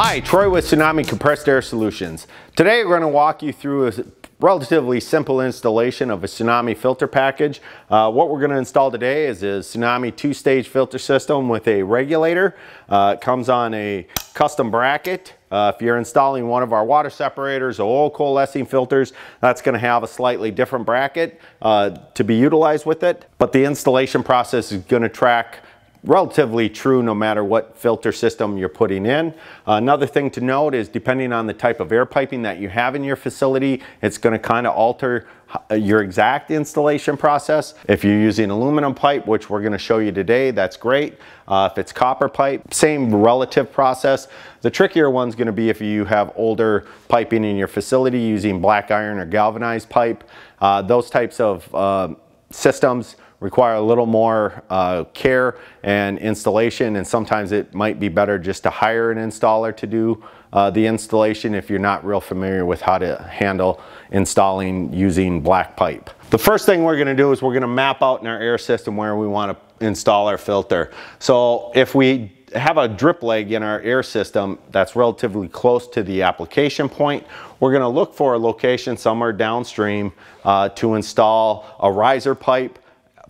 Hi, Troy with Tsunami Compressed Air Solutions. Today we're going to walk you through a relatively simple installation of a Tsunami filter package. Uh, what we're going to install today is a Tsunami two-stage filter system with a regulator. Uh, it comes on a custom bracket. Uh, if you're installing one of our water separators or oil coalescing filters, that's going to have a slightly different bracket uh, to be utilized with it. But the installation process is going to track relatively true no matter what filter system you're putting in. Another thing to note is depending on the type of air piping that you have in your facility, it's going to kind of alter your exact installation process. If you're using aluminum pipe, which we're going to show you today, that's great. Uh, if it's copper pipe, same relative process. The trickier one's going to be if you have older piping in your facility using black iron or galvanized pipe. Uh, those types of uh, systems require a little more uh, care and installation and sometimes it might be better just to hire an installer to do uh, the installation if you're not real familiar with how to handle installing using black pipe. The first thing we're going to do is we're going to map out in our air system where we want to install our filter. So if we have a drip leg in our air system that's relatively close to the application point, we're going to look for a location somewhere downstream uh, to install a riser pipe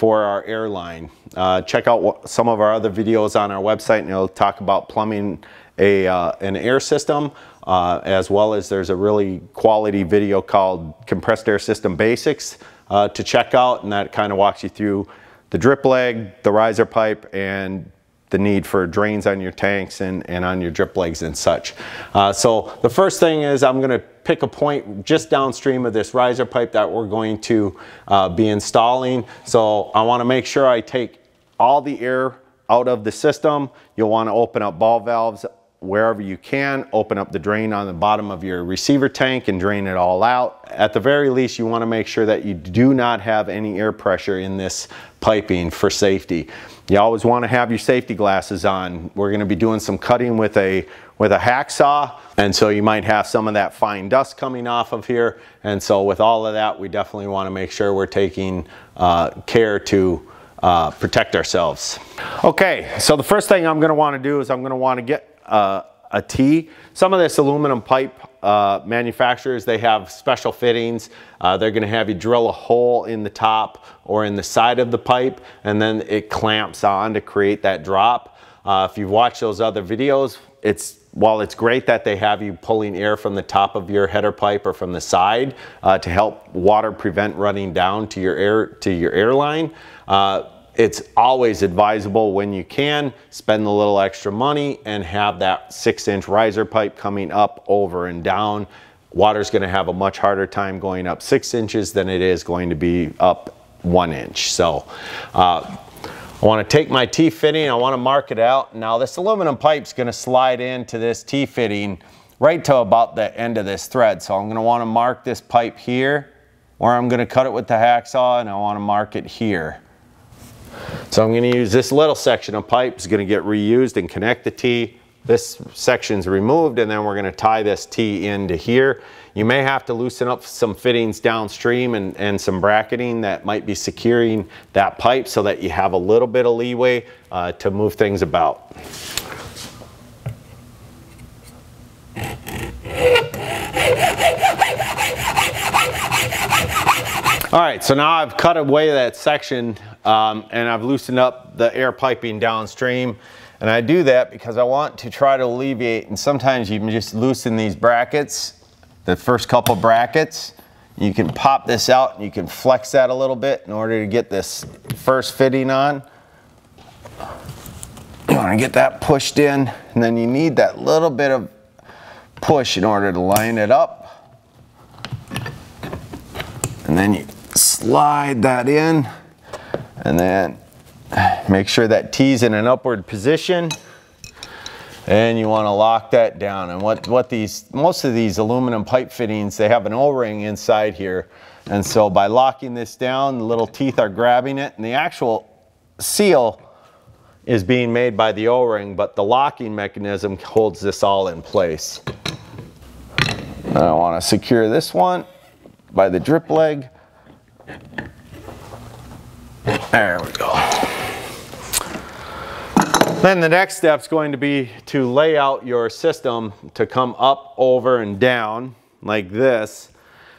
for our airline. Uh, check out some of our other videos on our website and it'll talk about plumbing a, uh, an air system uh, as well as there's a really quality video called Compressed Air System Basics uh, to check out and that kind of walks you through the drip leg, the riser pipe, and the need for drains on your tanks and, and on your drip legs and such. Uh, so the first thing is I'm going to pick a point just downstream of this riser pipe that we're going to uh, be installing. So I want to make sure I take all the air out of the system. You'll want to open up ball valves wherever you can, open up the drain on the bottom of your receiver tank and drain it all out. At the very least, you wanna make sure that you do not have any air pressure in this piping for safety. You always wanna have your safety glasses on. We're gonna be doing some cutting with a, with a hacksaw, and so you might have some of that fine dust coming off of here. And so with all of that, we definitely wanna make sure we're taking uh, care to uh, protect ourselves. Okay, so the first thing I'm gonna wanna do is I'm gonna wanna get uh, a T. Some of this aluminum pipe uh, manufacturers, they have special fittings. Uh, they're gonna have you drill a hole in the top or in the side of the pipe and then it clamps on to create that drop. Uh, if you've watched those other videos, it's while it's great that they have you pulling air from the top of your header pipe or from the side uh, to help water prevent running down to your air to your airline, uh, it's always advisable when you can spend a little extra money and have that six inch riser pipe coming up over and down. Water's going to have a much harder time going up six inches than it is going to be up one inch. So uh, I want to take my T-fitting, I want to mark it out. Now this aluminum pipe is going to slide into this T-fitting right to about the end of this thread. So I'm going to want to mark this pipe here, or I'm going to cut it with the hacksaw and I want to mark it here. So I'm going to use this little section of pipe It's going to get reused and connect the T. This section's removed and then we're going to tie this T into here. You may have to loosen up some fittings downstream and, and some bracketing that might be securing that pipe so that you have a little bit of leeway uh, to move things about. All right, so now I've cut away that section um, and I've loosened up the air piping downstream. And I do that because I want to try to alleviate, and sometimes you can just loosen these brackets, the first couple brackets. You can pop this out and you can flex that a little bit in order to get this first fitting on. You want to get that pushed in, and then you need that little bit of push in order to line it up. And then you slide that in and then make sure that T's in an upward position. And you want to lock that down. And what what these most of these aluminum pipe fittings they have an o-ring inside here. And so by locking this down the little teeth are grabbing it. And the actual seal is being made by the o-ring but the locking mechanism holds this all in place. I want to secure this one by the drip leg there we go. Then the next step is going to be to lay out your system to come up, over, and down like this.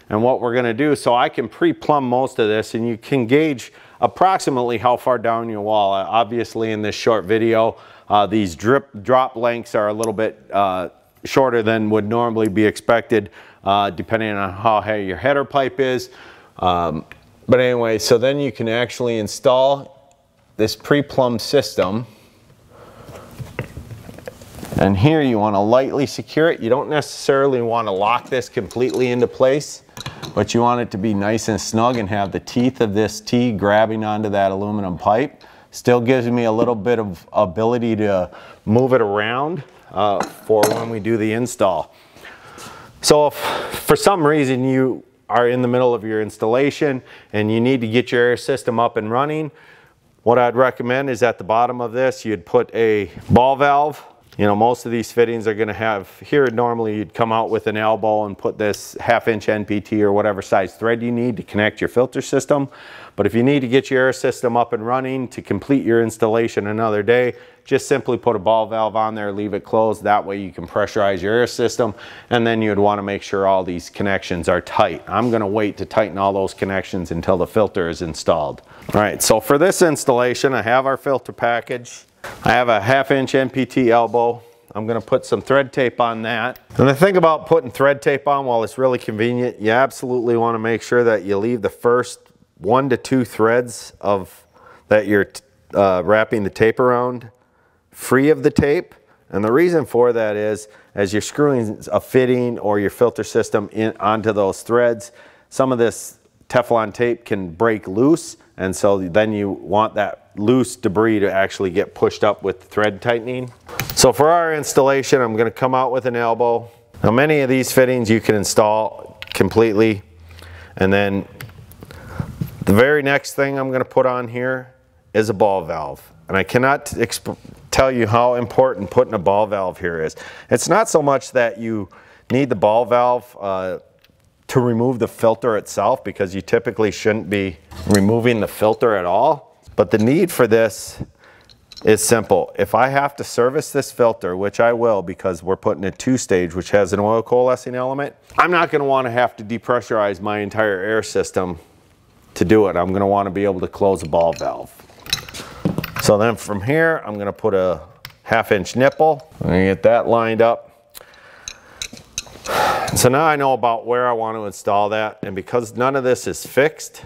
And what we're gonna do, so I can pre-plumb most of this and you can gauge approximately how far down your wall. Uh, obviously in this short video, uh, these drip drop lengths are a little bit uh, shorter than would normally be expected uh, depending on how high your header pipe is. Um, but anyway, so then you can actually install this pre-plumbed system. And here you want to lightly secure it. You don't necessarily want to lock this completely into place, but you want it to be nice and snug and have the teeth of this T grabbing onto that aluminum pipe. Still gives me a little bit of ability to move it around uh, for when we do the install. So if for some reason you are in the middle of your installation and you need to get your air system up and running, what I'd recommend is at the bottom of this, you'd put a ball valve. You know, most of these fittings are gonna have, here normally you'd come out with an elbow and put this half inch NPT or whatever size thread you need to connect your filter system. But if you need to get your air system up and running to complete your installation another day, just simply put a ball valve on there, leave it closed. That way you can pressurize your air system. And then you'd wanna make sure all these connections are tight. I'm gonna wait to tighten all those connections until the filter is installed. All right, so for this installation, I have our filter package. I have a half inch NPT elbow. I'm gonna put some thread tape on that. And the thing about putting thread tape on, while it's really convenient, you absolutely wanna make sure that you leave the first one to two threads of that you're uh, wrapping the tape around free of the tape. And the reason for that is as you're screwing a fitting or your filter system in onto those threads, some of this Teflon tape can break loose. And so then you want that loose debris to actually get pushed up with thread tightening. So for our installation, I'm gonna come out with an elbow. Now many of these fittings you can install completely. And then the very next thing I'm gonna put on here is a ball valve. And I cannot tell you how important putting a ball valve here is. It's not so much that you need the ball valve uh, to remove the filter itself because you typically shouldn't be removing the filter at all. But the need for this is simple. If I have to service this filter, which I will because we're putting a two stage, which has an oil coalescing element, I'm not gonna wanna have to depressurize my entire air system to do it. I'm gonna wanna be able to close a ball valve. So then from here, I'm gonna put a half inch nipple. I'm gonna get that lined up. So now I know about where I want to install that. And because none of this is fixed,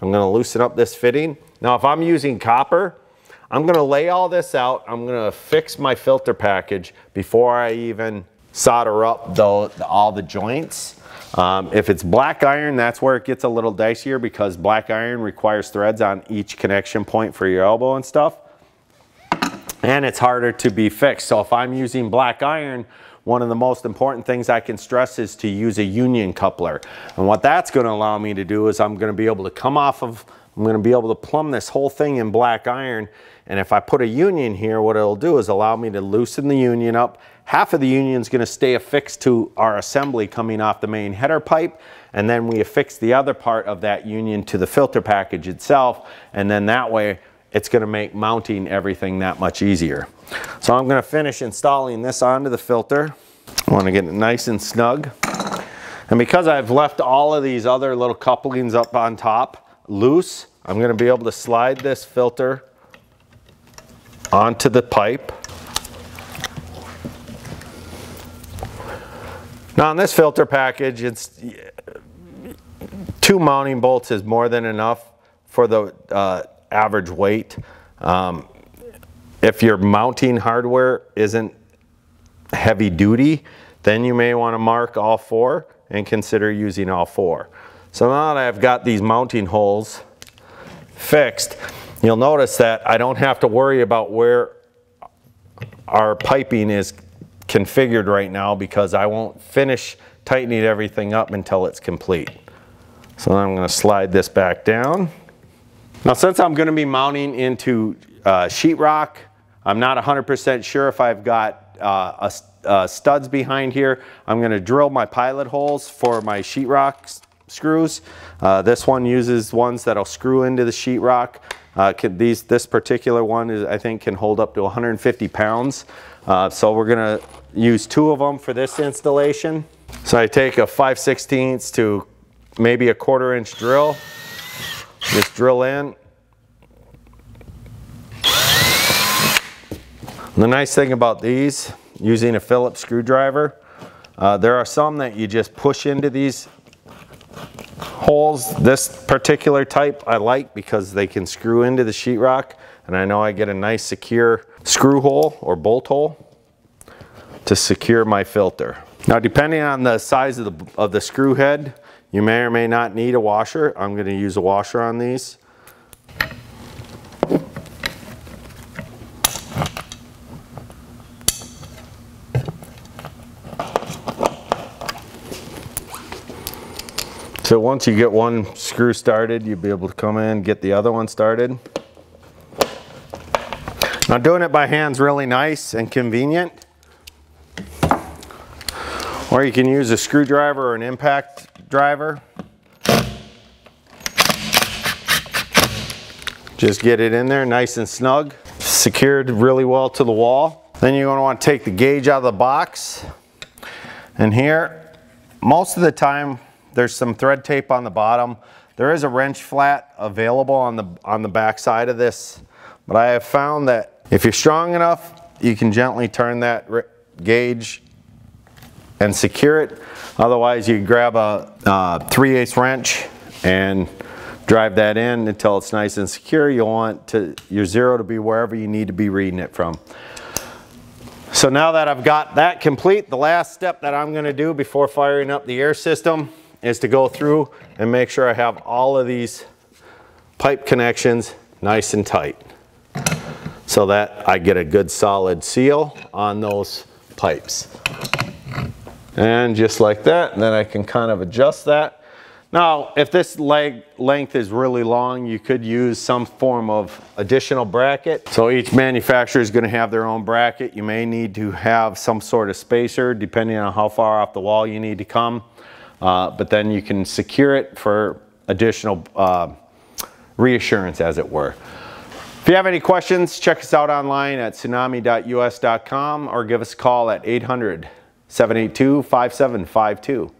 I'm gonna loosen up this fitting. Now, if I'm using copper, I'm gonna lay all this out. I'm gonna fix my filter package before I even solder up the, the, all the joints. Um, if it's black iron, that's where it gets a little dicier because black iron requires threads on each connection point for your elbow and stuff. And it's harder to be fixed. So if I'm using black iron, one of the most important things I can stress is to use a union coupler. And what that's gonna allow me to do is I'm gonna be able to come off of, I'm gonna be able to plumb this whole thing in black iron. And if I put a union here, what it'll do is allow me to loosen the union up half of the union is going to stay affixed to our assembly coming off the main header pipe and then we affix the other part of that union to the filter package itself and then that way it's going to make mounting everything that much easier. So I'm going to finish installing this onto the filter. I want to get it nice and snug. And because I've left all of these other little couplings up on top loose, I'm going to be able to slide this filter onto the pipe Now on this filter package, it's two mounting bolts is more than enough for the uh, average weight. Um, if your mounting hardware isn't heavy duty, then you may want to mark all four and consider using all four. So now that I've got these mounting holes fixed, you'll notice that I don't have to worry about where our piping is configured right now because I won't finish tightening everything up until it's complete. So I'm going to slide this back down. Now since I'm going to be mounting into uh, sheetrock, I'm not 100% sure if I've got uh, a, uh, studs behind here. I'm going to drill my pilot holes for my sheetrock screws. Uh, this one uses ones that'll screw into the sheetrock. Uh, these, this particular one is, I think can hold up to 150 pounds. Uh, so we're gonna use two of them for this installation. So I take a 5 16 to maybe a quarter inch drill, just drill in. The nice thing about these, using a Phillips screwdriver, uh, there are some that you just push into these holes. This particular type I like because they can screw into the sheetrock and I know I get a nice secure screw hole or bolt hole to secure my filter. Now depending on the size of the, of the screw head, you may or may not need a washer. I'm going to use a washer on these. So once you get one screw started, you'll be able to come in, get the other one started. Now doing it by hand's really nice and convenient. Or you can use a screwdriver or an impact driver. Just get it in there nice and snug. Secured really well to the wall. Then you're going to want to take the gauge out of the box. And here, most of the time there's some thread tape on the bottom. There is a wrench flat available on the, on the back side of this, but I have found that if you're strong enough, you can gently turn that gauge and secure it. Otherwise, you grab a uh, 3 8 wrench and drive that in until it's nice and secure. You'll want to, your zero to be wherever you need to be reading it from. So now that I've got that complete, the last step that I'm gonna do before firing up the air system is to go through and make sure I have all of these pipe connections nice and tight so that I get a good solid seal on those pipes. And just like that, and then I can kind of adjust that. Now, if this leg length is really long, you could use some form of additional bracket. So each manufacturer is gonna have their own bracket. You may need to have some sort of spacer depending on how far off the wall you need to come uh, but then you can secure it for additional uh, reassurance as it were. If you have any questions, check us out online at tsunami.us.com or give us a call at 800 782 5752.